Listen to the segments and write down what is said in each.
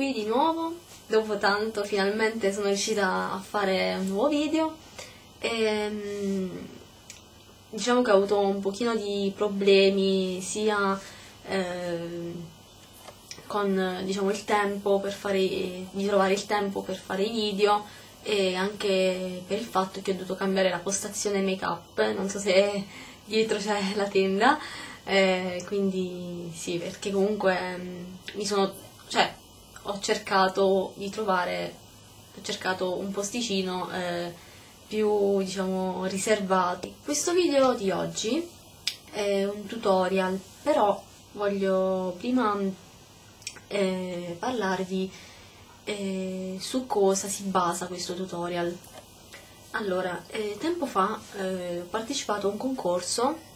qui di nuovo, dopo tanto finalmente sono riuscita a fare un nuovo video. E, mm, diciamo che ho avuto un pochino di problemi sia eh, con diciamo, il tempo per fare, di trovare il tempo per fare i video e anche per il fatto che ho dovuto cambiare la postazione make up, non so se dietro c'è la tenda, eh, quindi sì, perché comunque mh, mm, mi sono, cioè, ho cercato di trovare, ho cercato un posticino eh, più, diciamo, riservato. Questo video di oggi è un tutorial, però voglio prima eh, parlarvi eh, su cosa si basa questo tutorial. Allora, eh, tempo fa eh, ho partecipato a un concorso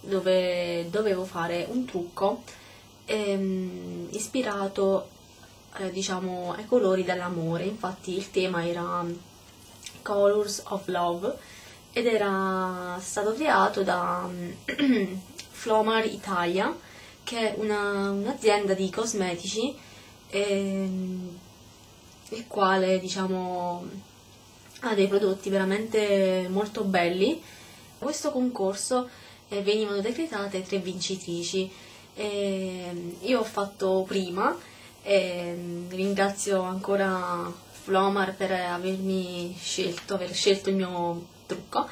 dove dovevo fare un trucco ehm, ispirato eh, diciamo ai colori dell'amore, infatti il tema era Colors of Love ed era stato creato da Flomar Italia che è un'azienda un di cosmetici ehm, il quale diciamo ha dei prodotti veramente molto belli. Questo concorso eh, venivano decretate tre vincitrici. Eh, io ho fatto prima e mm, ringrazio ancora Flomar per avermi scelto, aver scelto il mio trucco.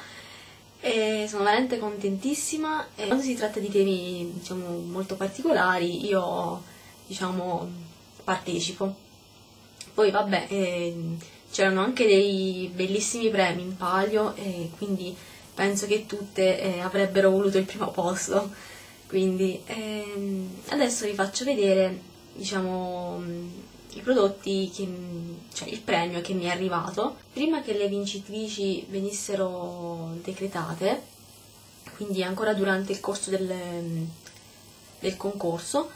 E sono veramente contentissima e quando si tratta di temi diciamo, molto particolari io diciamo, partecipo. Poi vabbè, eh, c'erano anche dei bellissimi premi in palio e quindi penso che tutte eh, avrebbero voluto il primo posto. Quindi ehm, adesso vi faccio vedere, diciamo, i prodotti, che, cioè il premio che mi è arrivato. Prima che le vincitrici venissero decretate, quindi ancora durante il corso del, del concorso,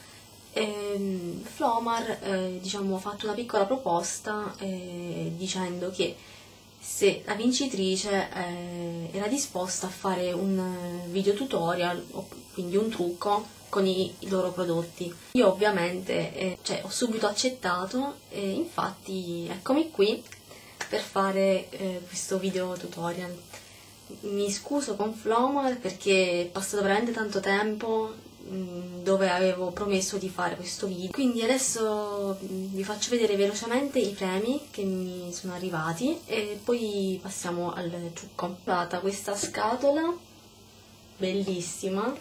ehm, Flomar eh, diciamo, ha fatto una piccola proposta eh, dicendo che se la vincitrice eh, era disposta a fare un video tutorial, quindi un trucco con i, i loro prodotti. Io ovviamente eh, cioè, ho subito accettato e infatti eccomi qui per fare eh, questo video tutorial. Mi scuso con Flomar perché è passato veramente tanto tempo dove avevo promesso di fare questo video. Quindi adesso vi faccio vedere velocemente i premi che mi sono arrivati e poi passiamo al trucco. Ho questa scatola bellissima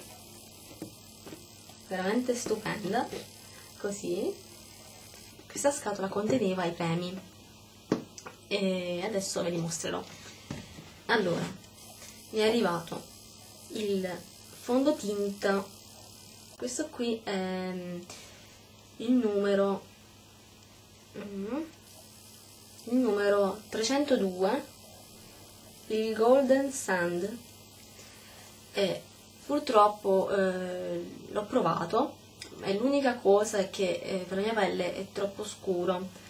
veramente stupenda così. Questa scatola conteneva i premi. E adesso ve li mostrerò. Allora mi è arrivato il fondotinta questo qui è mm, il numero mm, il numero 302 il golden sand. E purtroppo eh, l'ho provato. È l'unica cosa che eh, per la mia pelle è troppo scuro.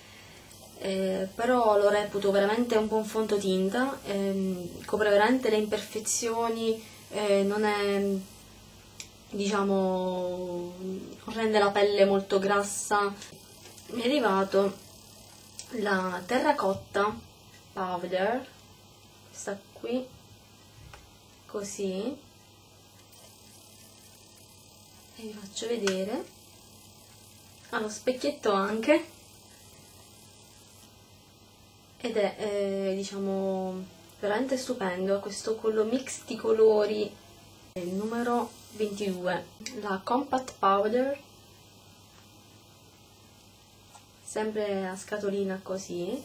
Eh, però lo reputo veramente un buon fondotinta ehm, copre veramente le imperfezioni eh, non è diciamo rende la pelle molto grassa. Mi è arrivato la terracotta powder questa qui così. E vi faccio vedere. Ha lo specchietto anche. Ed è eh, diciamo veramente stupendo ha questo collo mix di colori. Il numero 22 la compact powder sempre a scatolina così.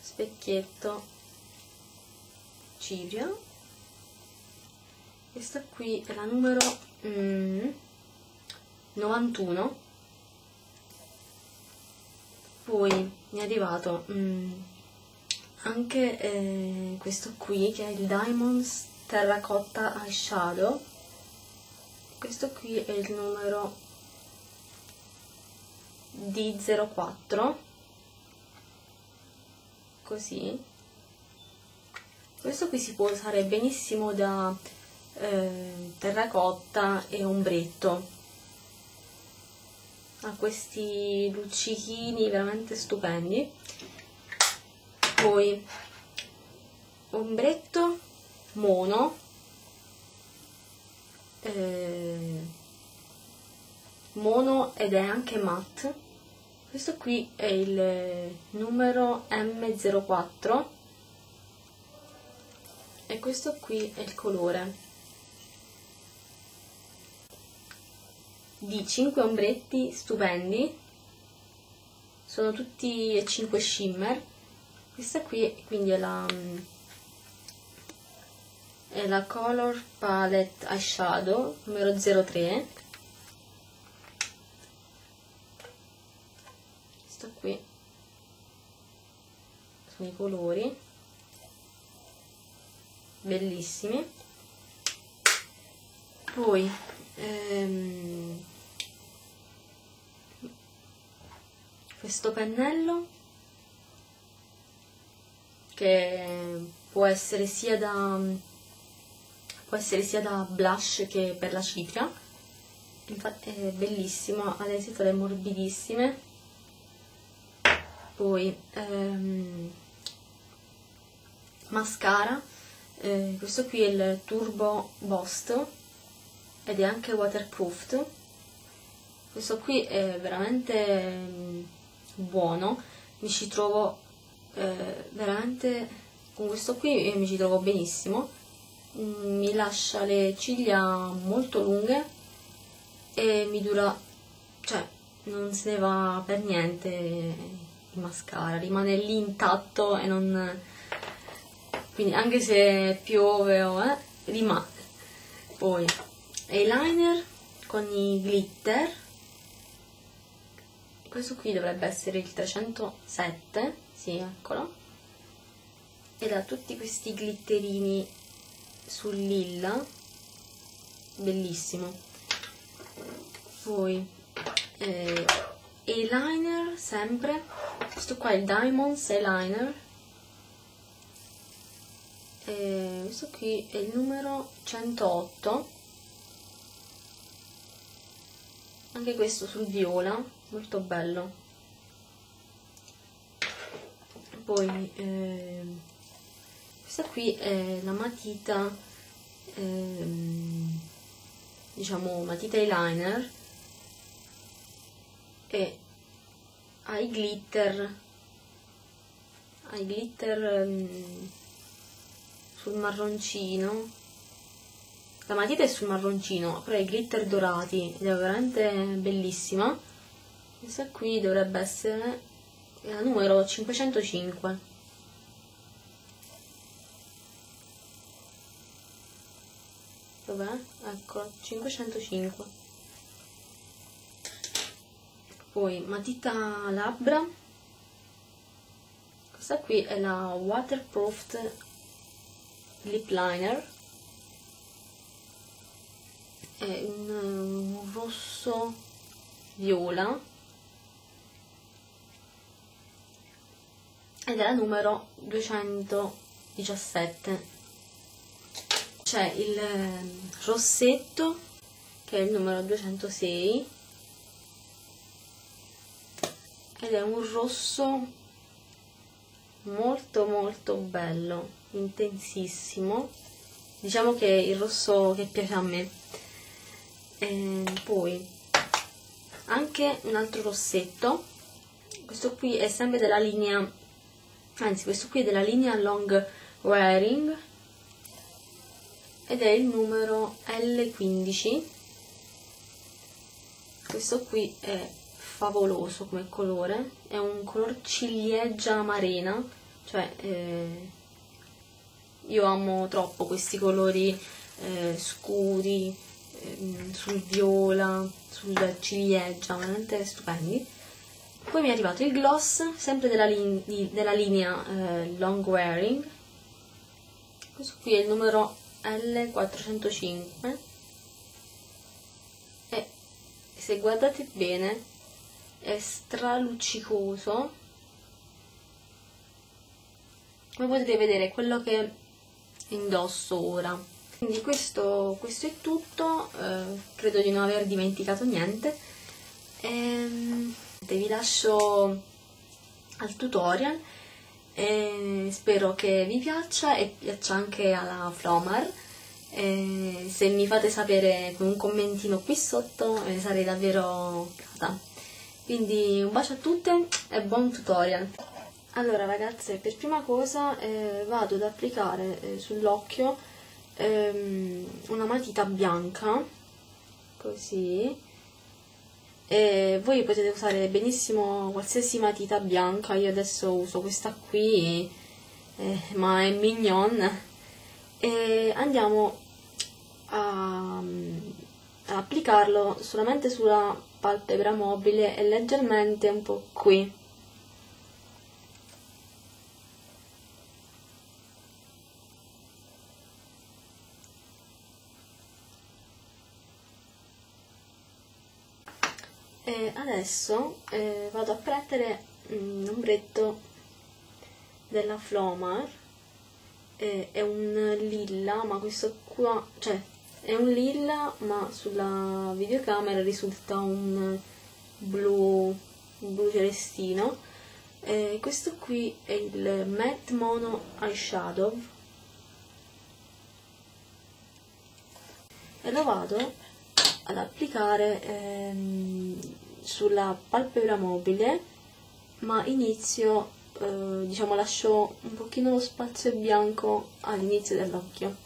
Specchietto cipria questa qui è la numero mm, 91 poi mi è arrivato mm, anche eh, questo qui che è il Diamonds Terracotta Eyeshadow. Questo qui è il numero D04 così. Questo qui si può usare benissimo da eh, terracotta e ombretto. Ha questi luccichini veramente stupendi poi ombretto mono eh, mono ed è anche matte. Questo qui è il numero M04 e questo qui è il colore. Di 5 ombretti stupendi. Sono tutti e 5 shimmer questa qui quindi è la è la color palette eyeshadow numero 03 questa qui sono i colori bellissimi. Poi ehm, questo pennello che può essere sia da essere sia da blush che per la cipria. Infatti è bellissimo ha delle setole morbidissime. Poi ehm, mascara eh, questo qui è il Turbo Boost ed è anche waterproofed. Questo qui è veramente mm, buono. Mi ci trovo eh, veramente con questo qui mi ci trovo benissimo. Mm, mi lascia le ciglia molto lunghe e mi dura cioè non se ne va per niente il mascara. Rimane lì intatto e non quindi anche se piove o eh, rimane. Poi eyeliner con i glitter. Questo qui dovrebbe essere il 307 sì. Eccolo. Ed ha tutti questi glitterini sul lilla bellissimo. Poi eh, eyeliner sempre. Questo qua è il Diamonds eyeliner. E questo qui è il numero 108 anche questo sul viola molto bello poi eh, questa qui è la matita eh, diciamo matita eyeliner e ha i glitter ha i glitter um, sul marroncino la matita è sul marroncino, però i glitter dorati ed è veramente bellissima. Questa qui dovrebbe essere la numero 505. Dov'è? Ecco, 505. Poi matita labbra. Questa qui è la Waterproofed Lip Liner è un rosso viola ed è la numero 217 c'è il ehm, rossetto che è il numero 206 ed è un rosso molto molto bello intensissimo. Diciamo che è il rosso che piace a me. E poi anche un altro rossetto. Questo qui è sempre della linea anzi questo qui è della linea long wearing ed è il numero L15 questo qui è favoloso come colore è un color ciliegia marena cioè eh, io amo troppo questi colori eh, scuri Ehm, sul viola, sul ciliegia, veramente stupendi. Poi mi è arrivato il gloss, sempre della, lin della linea eh, Long Wearing. Questo qui è il numero L405 e se guardate bene è straluccicoso. Come potete vedere quello che indosso ora Quindi questo, questo è tutto, eh, credo di non aver dimenticato niente. Ehm, vi lascio al tutorial e spero che vi piaccia e piaccia anche alla Flomar. E se mi fate sapere con un commentino qui sotto ne sarei davvero grata. Quindi un bacio a tutte e buon tutorial! Allora ragazze, per prima cosa eh, vado ad applicare eh, sull'occhio ehm, una matita bianca, così, e voi potete usare benissimo qualsiasi matita bianca, io adesso uso questa qui, eh, ma è mignon, e andiamo a, a applicarlo solamente sulla palpebra mobile e leggermente un po' qui. E adesso eh, vado a prendere un ombretto della Flomar, eh, è un lilla, ma questo qua, cioè è un lilla ma sulla videocamera risulta un blu, blu celestino. Eh, questo qui è il Matte Mono Eyeshadow e lo vado ad applicare ehm, sulla palpebra mobile ma inizio eh, diciamo lascio un pochino lo spazio bianco all'inizio dell'occhio.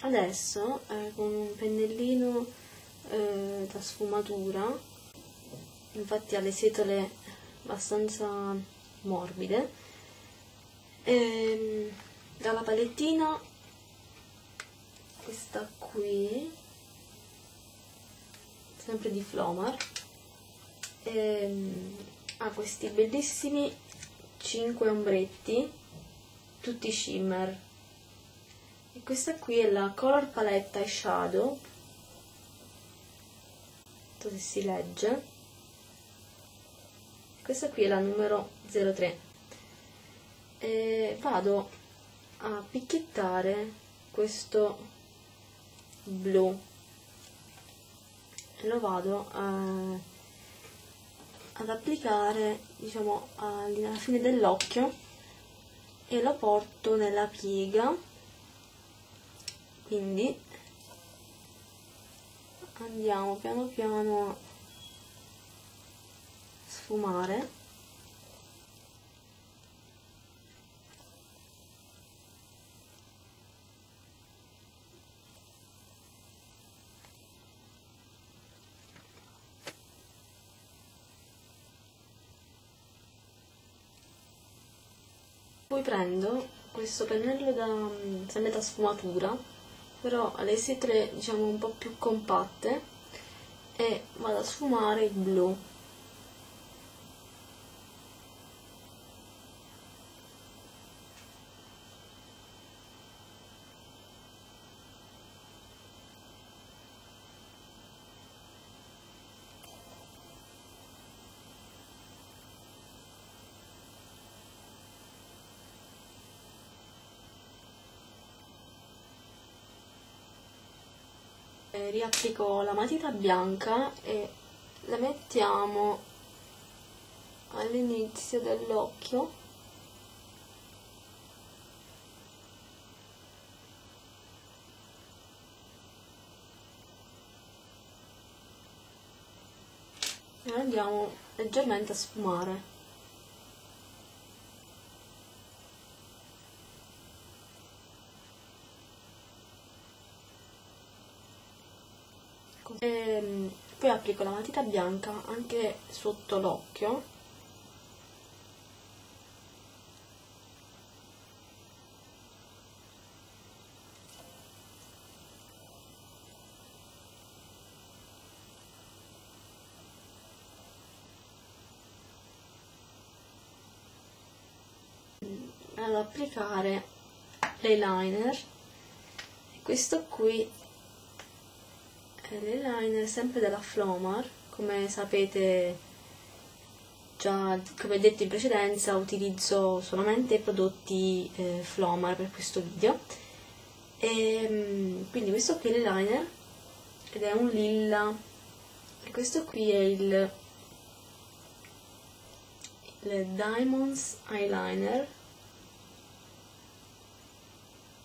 Adesso eh, con un pennellino eh, da sfumatura, infatti ha le setole abbastanza morbide, e, ehm, dalla palettina questa qui, sempre di Flomar, e, ehm, ha questi bellissimi 5 ombretti, tutti shimmer. E questa qui è la Color Palette Eyeshadow se si legge. Questa qui è la numero 03 e vado a picchiettare questo blu. E lo vado a, ad applicare diciamo alla fine dell'occhio e lo porto nella piega. Quindi andiamo piano piano a sfumare. Poi prendo questo pennello da sempre da sfumatura però le setole diciamo un po' più compatte e vado a sfumare il blu eh, riapplico la matita bianca e la mettiamo all'inizio dell'occhio. E andiamo leggermente a sfumare e ehm, poi applico la matita bianca anche sotto l'occhio. Ad applicare l'eyeliner. Questo qui è l'eyeliner sempre della Flomar come sapete già come detto in precedenza utilizzo solamente prodotti eh, Flomar per questo video. E, ehm, quindi questo qui è l'eyeliner ed è un lilla. E questo qui è il, il Diamonds Eyeliner.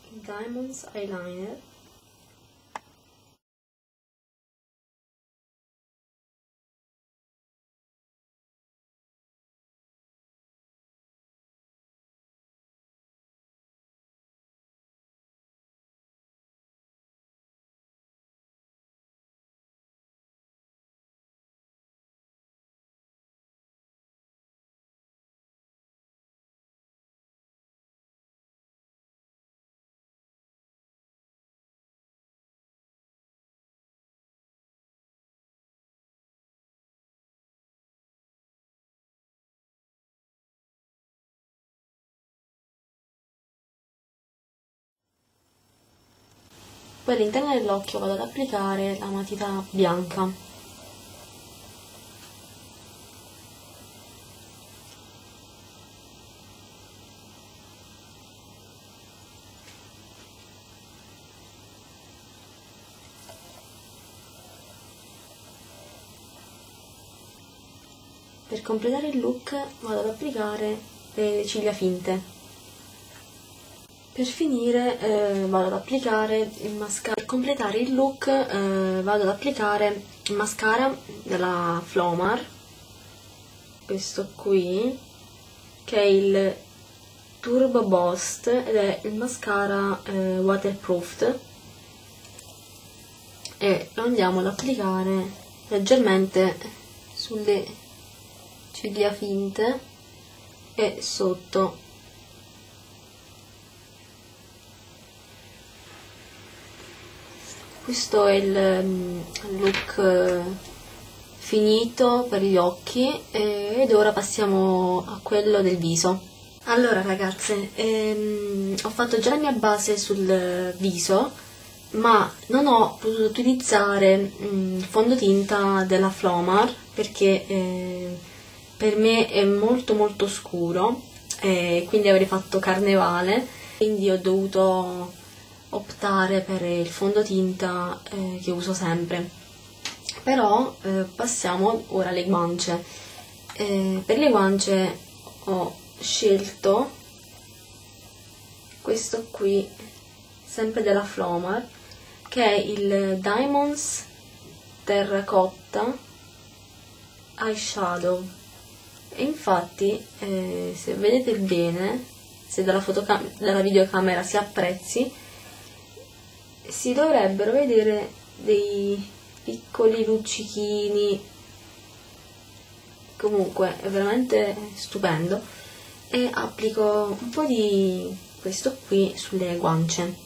Diamonds Eyeliner poi all'interno dell'occhio vado ad applicare la matita bianca. Per completare il look vado ad applicare le ciglia finte per finire eh, vado ad applicare il mascara. Per completare il look eh, vado ad applicare il mascara della Flomar, questo qui, che è il Turbo Boost ed è il mascara eh, waterproof e lo andiamo ad applicare leggermente sulle ciglia finte e sotto questo è il mm, look eh, finito per gli occhi ed ora passiamo a quello del viso. Allora ragazze ehm, ho fatto già la mia base sul viso ma non ho potuto utilizzare il mm, fondotinta della Flomar perché eh, per me è molto molto scuro e quindi avrei fatto carnevale quindi ho dovuto optare per il fondotinta eh, che uso sempre. Però eh, passiamo ora alle guance. Eh, per le guance ho scelto questo qui, sempre della Flomar, che è il Diamonds Terracotta Eyeshadow. E infatti, eh, se vedete bene, se dalla, dalla videocamera si apprezzi, si dovrebbero vedere dei piccoli luccichini. Comunque è veramente stupendo. E applico un po' di questo qui sulle guance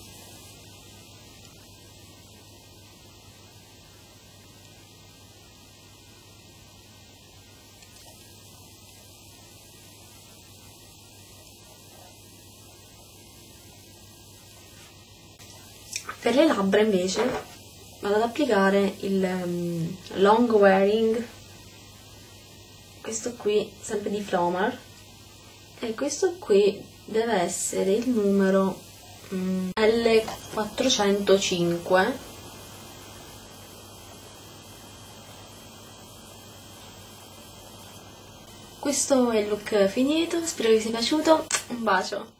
labbra invece vado ad applicare il um, long wearing, questo qui sempre di Flomar, e questo qui deve essere il numero um, L405 questo è il look finito, spero vi sia piaciuto, un bacio!